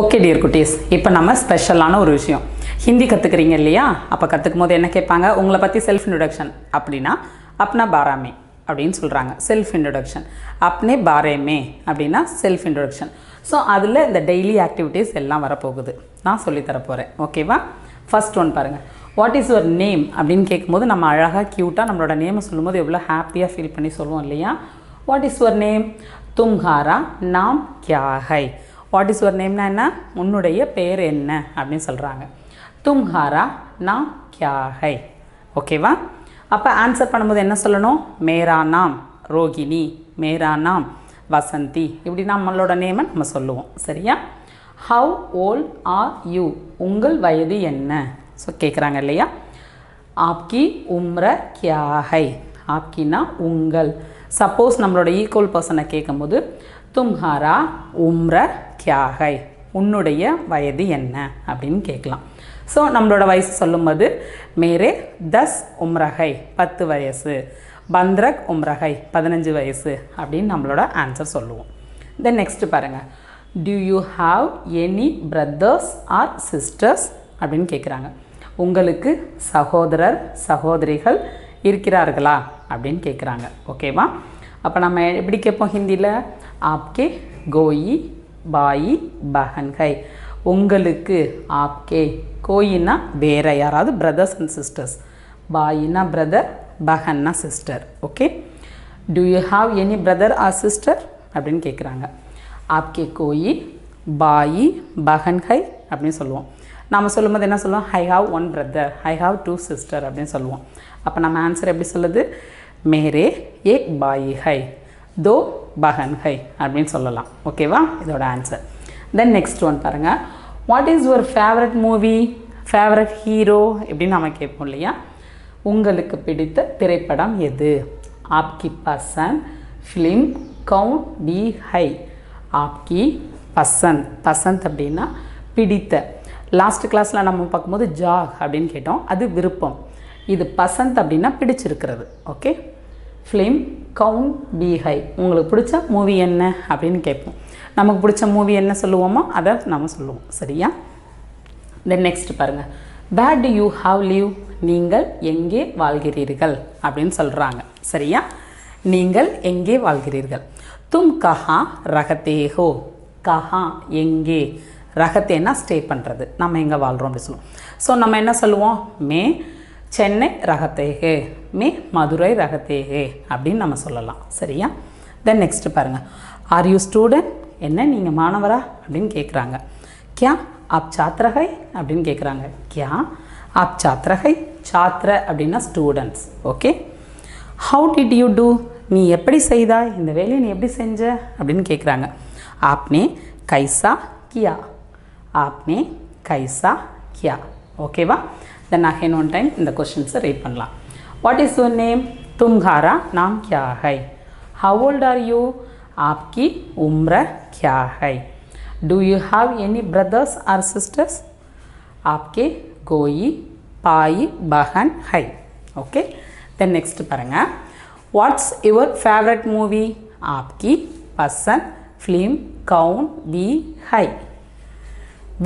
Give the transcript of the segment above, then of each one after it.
Okay dear குட்டீஸ். இப்போ நம்ம ஸ்பெஷலான ஒரு விஷயம். ஹிந்தி கற்றுக்குறீங்க இல்லையா? அப்போ கற்றுக்கும் போது என்ன கேட்பாங்க? உங்களை பற்றி செல்ஃப் இன்ட்ரொடக்ஷன் அப்படின்னா அப்னா பாராமே அப்படின்னு சொல்கிறாங்க செல்ஃப் இன்ட்ரொடக்ஷன் அப்னே பாரேமே அப்படின்னா செல்ஃப் இன்ட்ரொடக்ஷன் ஸோ அதில் இந்த டெய்லி ஆக்டிவிட்டீஸ் எல்லாம் வரப்போகுது. நான் சொல்லித்தர போகிறேன் ஓகேவா ஃபஸ்ட் ஒன் பாருங்கள் வாட் இஸ் யுவர் நேம் அப்படின்னு கேட்கும்போது நம்ம அழகாக க்யூட்டாக நம்மளோட நேமை சொல்லும்போது எவ்வளோ ஹாப்பியாக ஃபீல் பண்ணி சொல்லுவோம் இல்லையா? வாட் இஸ் யுவர் நேம் தும்ஹாரா நாம் கியா ஹை வாட் இஸ் யுவர் நேம்னா என்ன? உன்னுடைய பேர் என்ன? அப்படின்னு சொல்கிறாங்க தும்ஹாரா நாம் கியாஹை ஓகேவா அப்போ ஆன்சர் பண்ணும்போது என்ன சொல்லணும்? மேரா நாம் ரோகிணி மேரா நாம் வசந்தி. இப்படி நம்மளோட நேமை நம்ம சொல்லுவோம். சரியா? ஹவ் ஓல்ட் ஆர் யூ உங்கள் வயது என்ன? ஸோ கேட்குறாங்க இல்லையா? ஆப்கி உம்ர கியாஹை ஆப்கினா உங்கள். சப்போஸ் நம்மளோட ஈக்குவல் பர்சனை கேட்கும்போது தும்ஹாரா உம்ர கியாகை. உன்னுடைய வயது என்ன? அப்படின்னு கேட்கலாம். ஸோ நம்மளோட வயசு சொல்லும்போது மேரே தஸ் உம்ரஹை பத்து வயசு. பந்த்ரக் உம்ரஹை பதினஞ்சு வயசு அப்படின்னு நம்மளோட ஆன்சர் சொல்லுவோம். தென் நெக்ஸ்ட் பாருங்கள் do you have any brothers or sisters அப்படின்னு கேட்குறாங்க. உங்களுக்கு சகோதரர் சகோதரிகள் இருக்கிறார்களா? அப்படின்னு கேட்குறாங்க. ஓகேவா அப்போ நம்ம எப்படி கேட்போம் ஹிந்தியில்? ஆப்கே கோயி பாயி பஹன்கை உங்களுக்கு ஆப்கே கோயின்னா வேற யாராவது பிரதர்ஸ் அண்ட் சிஸ்டர்ஸ் பாயினா brother பஹன்னா sister okay do you have any brother or sister அப்படின்னு கேட்குறாங்க ஆப்கே கோயி பாயி பஹன் ஹை அப்படின்னு சொல்லுவோம் நம்ம சொல்லும்போது என்ன சொல்லுவோம் I have one brother I have two sister அப்படின்னு சொல்லுவோம் அப்போ நம்ம ஆன்சர் எப்படி சொல்லுது மேரே ஏக் பாயி ஹை தோ பகன் ஹை அப்படின்னு சொல்லலாம். ஓகேவா இதோட ஆன்சர் தென் நெக்ஸ்ட் ஒன் பாருங்கள் what is your favourite movie favourite hero இப்படின்னு நம்ம கேட்போம் இல்லையா? உங்களுக்கு பிடித்த திரைப்படம் எது? ஆப்கி பசந்த் ஃபிலிம் கவுண்ட் பி ஹை ஆப்கி பசந்த் பசந்த் அப்படின்னா பிடித்த. லாஸ்ட் கிளாஸில் நம்ம பார்க்கும்போது ஜாக் அப்படின்னு கேட்டோம். அது விருப்பம். இது பசந்த் அப்படின்னா பிடிச்சிருக்கிறது. ஓகே ஃபிலிம் கவுண்ட் பீஹை உங்களுக்கு பிடிச்ச மூவி என்ன அப்படின்னு கேட்போம். நமக்கு பிடிச்ச மூவி என்ன சொல்லுவோமோ அதை நம்ம சொல்லுவோம். சரியா? தென் நெக்ஸ்ட் பாருங்கள் where do you have live நீங்கள் எங்கே வாழ்கிறீர்கள்? அப்படின்னு சொல்கிறாங்க சரியா? நீங்கள் எங்கே வாழ்கிறீர்கள்? தும் கஹா ரகத்தேஹோ கஹா எங்கே? ரகத்தேனா ஸ்டே பண்ணுறது நம்ம எங்கே வாழ்கிறோம் அப்படி சொல்லுவோம். ஸோ நம்ம என்ன சொல்லுவோம்? மே சென்னை ரகத்தேகு மே மதுரை ரகத்தேகு அப்படின்னு நம்ம சொல்லலாம். சரியா? தென் நெக்ஸ்ட்டு பாருங்கள் ஆர் யூ ஸ்டூடெண்ட் என்ன நீங்கள் மாணவரா? அப்படின்னு கேட்குறாங்க கியா ஆப் சாத்திரகை அப்படின்னு கேட்குறாங்க கியா ஆப் சாத்திரகை சாத்திர அப்படின்னா students okay how did you do நீ எப்படி செய்தாய்? இந்த வேலையை நீ எப்படி செஞ்ச? அப்படின்னு கேட்குறாங்க ஆப்னே கைசா கியா. ஆப்னே கைசா கியா. ஓகேவா தென் அகைன் ஒன் டைம் இந்த கொஷின்ஸை ரீட் பண்ணலாம். வாட் இஸ் யுவர் நேம் தும்ஹாரா நாம் கியா ஹை ஹவ் ஓல்ட் ஆர் யூ ஆப்கி உம்ர கியா high do you have any brothers or sisters ஆப்கே கோயி பாயி பகன் ஹை ஓகே தென் நெக்ஸ்ட் பாருங்கள் வாட்ஸ் யுவர் ஃபேவரட் மூவி ஆப்கி பசன் ஃபிலிம் கவுன் வி ஹை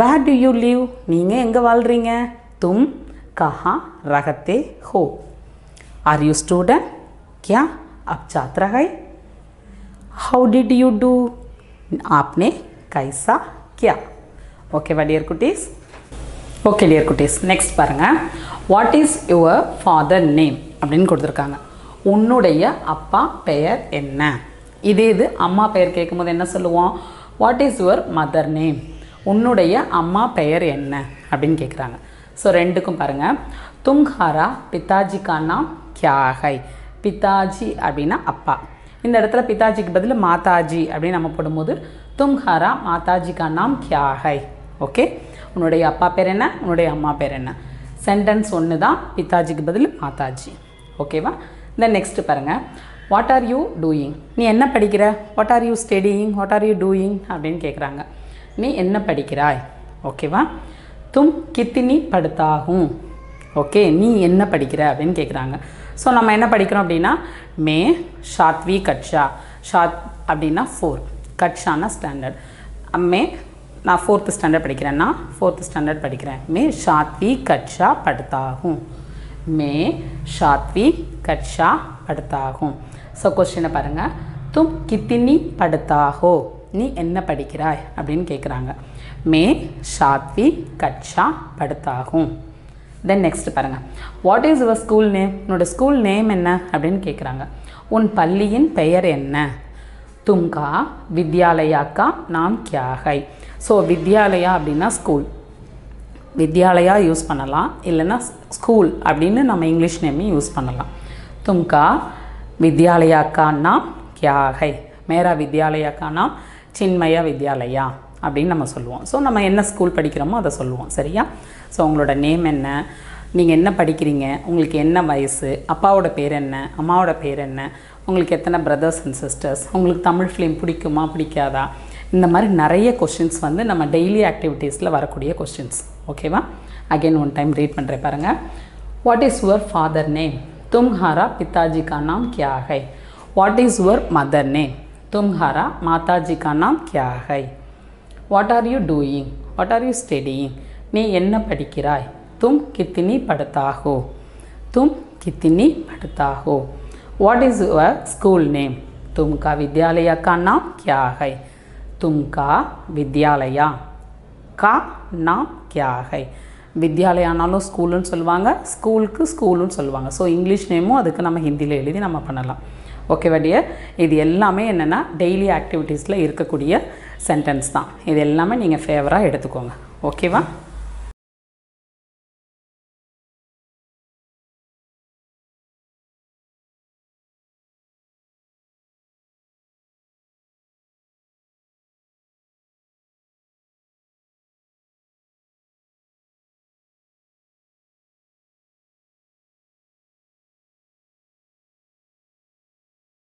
வேர் டு யூ லீவ் நீங்கள் எங்கே வாழ்கிறீங்க தும் கஹா ரகத்தே ஹோ ஆர் யூ ஸ்டூடெண்ட் क्या आप छात्र है हाउ डिड यू डू आपने कैसा किया ஓகேவா டியர் குட்டீஸ் ஓகே டியர் குட்டீஸ் நெக்ஸ்ட் பாருங்கள் what is your father name அப்படின்னு கொடுத்துருக்காங்க உன்னுடைய அப்பா பெயர் என்ன இதே இது அம்மா பெயர் கேட்கும்போது என்ன சொல்லுவோம் what is your mother name உன்னுடைய அம்மா பெயர் என்ன அப்படின்னு கேட்குறாங்க ஸோ ரெண்டுக்கும் பாருங்கள் தும்ஹாரா பிதாஜிக்கா நாம் கியா பித்தாஜி அப்படின்னா அப்பா. இந்த இடத்துல பித்தாஜிக்கு பதில் மாதாஜி அப்படின்னு நம்ம போடும்போது தும்ஹாரா மாதாஜிக்கா நாம் கியாகை ஓகே? உன்னுடைய அப்பா பேர் என்ன? உன்னுடைய அம்மா பேர் என்ன? சென்டென்ஸ் ஒன்று தான் பித்தாஜிக்கு பதில் மாதாஜி. ஓகேவா தென் நெக்ஸ்ட்டு பாருங்கள் வாட் ஆர் யூ டூயிங் நீ என்ன படிக்கிற? What are you studying what are you doing அப்படின்னு கேட்குறாங்க நீ என்ன படிக்கிறாய்? ஓகேவா தும் கித்தினி படுத்தாகும். ஓகே நீ என்ன படிக்கிற அப்படின்னு கேட்குறாங்க ஸோ நம்ம என்ன படிக்கிறோம் அப்படின்னா மே ஷாத்வி கட்ஷா ஷாத் அப்படின்னா ஃபோர் கட்ஷானா ஸ்டாண்டர்ட் மே நான் ஃபோர்த்து ஸ்டாண்டர்ட் படிக்கிறேன்னா ஃபோர்த்து ஸ்டாண்டர்ட் படிக்கிறேன். மே ஷாத்வி கட்சா படுத்தாகும். மே ஷாத்வி கட்சா படுத்தாகும். ஸோ கொஸ்டினை பாருங்கள் தும் கித்தினி படுத்தாகோ? நீ என்ன படிக்கிறாய்? அப்படின்னு கேட்குறாங்க மே ஷாத்வி கட்சா படுத்தாகும். தென் நெக்ஸ்ட் பாருங்கள் what is your school name உன்னோட ஸ்கூல் நேம் என்ன? அப்படின்னு கேட்குறாங்க உன் பள்ளியின் பெயர் என்ன? தும்கா வித்யாலயாக்கா நாம் கியாகை. ஸோ வித்யாலயா அப்படின்னா ஸ்கூல் வித்யாலயா யூஸ் பண்ணலாம். இல்லைன்னா ஸ்கூல் அப்படின்னு நம்ம இங்கிலீஷ் நேமே யூஸ் பண்ணலாம். தும்கா வித்யாலயாக்கான்னா கியாகை. நாம் மேரா வித்யாலயா நாம் சின்மய வித்யாலயா அப்படின்னு நம்ம சொல்லுவோம். ஸோ நம்ம என்ன ஸ்கூல் படிக்கிறோமோ அதை சொல்லுவோம் சரியா? ஸோ உங்களோட நேம் என்ன? நீங்கள் என்ன படிக்கிறீங்க? உங்களுக்கு என்ன வயசு? அப்பாவோட பேர் என்ன? அம்மாவோட பேர் என்ன? உங்களுக்கு எத்தனை பிரதர்ஸ் அண்ட் சிஸ்டர்ஸ் உங்களுக்கு தமிழ் ஃபிலிம் பிடிக்குமா பிடிக்காதா? இந்த மாதிரி நிறைய கொஷின்ஸ் வந்து நம்ம டெய்லி ஆக்டிவிட்டீஸில் வரக்கூடிய கொஷின்ஸ் ஓகேவா அகெயின் ஒன் டைம் ரீட் பண்ணுறேன் பாருங்கள் what is your father name Tumhara பிதாஜி கா நாம் கியாகை what is your mother name mother name तुम्हारा माताजी का नाम क्या है what are you doing what are you studying நீ என்ன படிக்கிறாய் தும் கித்தினி படுத்தாகோ தும் கித்தினி படுத்தாகோ what is your school name तुमका विद्यालय का नाम क्या है तुमका विद्यालया का नाम क्या है வித்யாலயானாலும் ஸ்கூலுன்னு சொல்லுவாங்க ஸ்கூலுக்கு ஸ்கூலுன்னு சொல்லுவாங்க ஸோ இங்கிலீஷ் நேமும் அதுக்கு நம்ம ஹிந்தியில் எழுதி நம்ம பண்ணலாம் ஓகேவா டியர் இது எல்லாமே என்னென்னா டெய்லி ஆக்டிவிட்டீஸில் இருக்கக்கூடிய சென்டென்ஸ் தான். இது எல்லாமே நீங்கள் ஃபேவராக எடுத்துக்கோங்க. ஓகேவா?